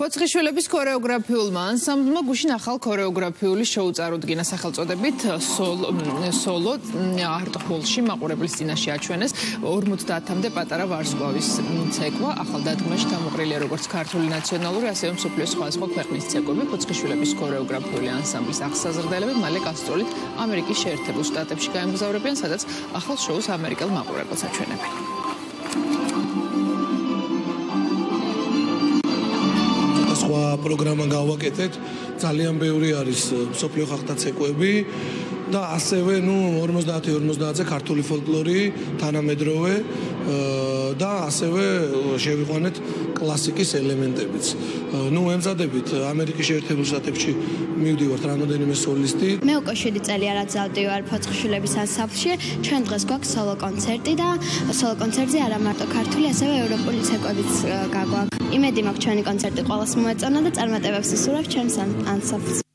ფოცხიშვილების ქორეოგრაფიულმა ანსამბლმა გუშინ ახალ ქორეოგრაფიული შოუ წარუდგინა. სახელწოდებით სოლო არტჰოლში მაყურებლის წინაშე აჩვენეს 50-მდე პატარა ვარსკვლავის ცეკვა. ახალ დადგმაში დამოყრილია როგორც ქართული ნაციონალური ასევე მსოფლიოს სხვადასხვა ქვეყნის ცეკვები. ფოცხიშვილების ქორეოგრაფიული ანსამბლის აღსაზრდელები მალე გასტროლით ამერიკის შეერთებულ შტატებში გაემგზავრებიან სადაც ახალ შოუს ამერიკელ მაყურებელს აჩვენებენ პროგრამა გავაკეთეთ. ძალიან ბევრი არის სოფლიო ხალხთა ცეკვები და ასევე, ну, 50-50-ზე ქართული ფოლკლორი, თანამედროვე და ასევე შევიყვანეთ კლასიკის ელემენტებიც. ну, ემზადებით ამერიკის შეერთებულ შტატებში მივდივართ რამოდენიმე სოლისტი. მე უკვე 7 წელი არაცავდი ვარ ფოცხშილების ანსამბლში. ჩვენ დღეს გვაქვს სოლო კონცერტი და სოლო კონცერტზე არა მარტო ქართული, ასევე ევროპული ცეკვებიც გაგვაქვს. იმედი მაქვს ჩვენი კონცერტი ყოველს მოეწონა და წარმატებებს ისურვებ ჩვენს ანსამბლს.